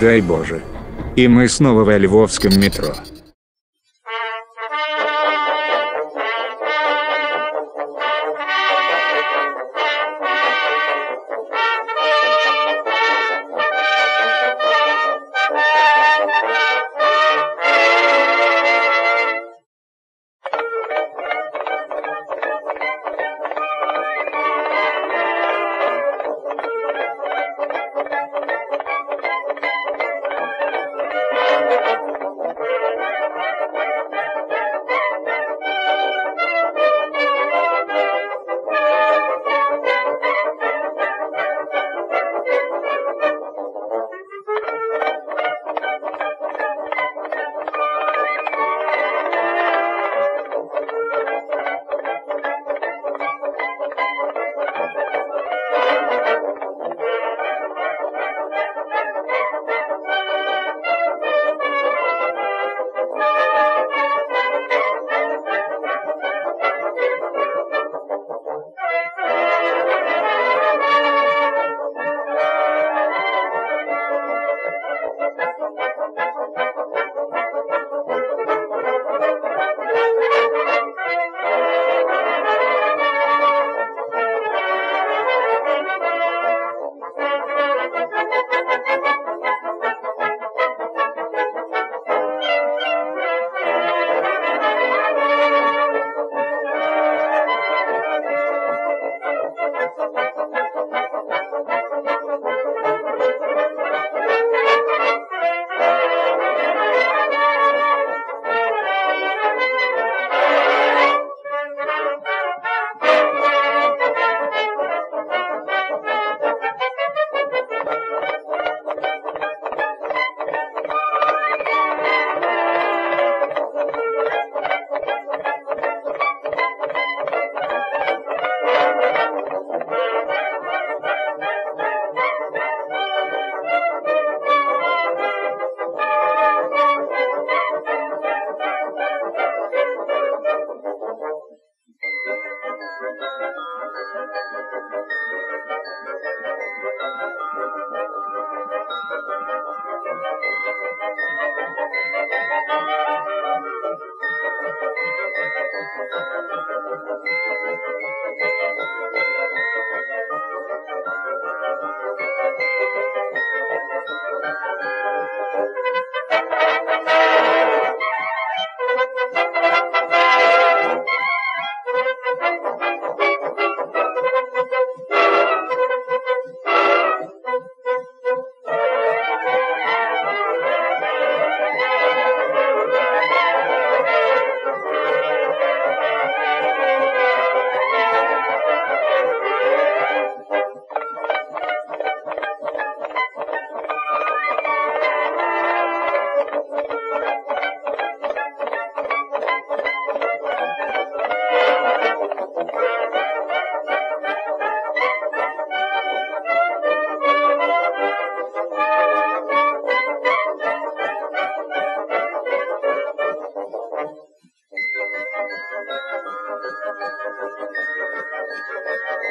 Дай Боже. И мы снова в Львовском метро.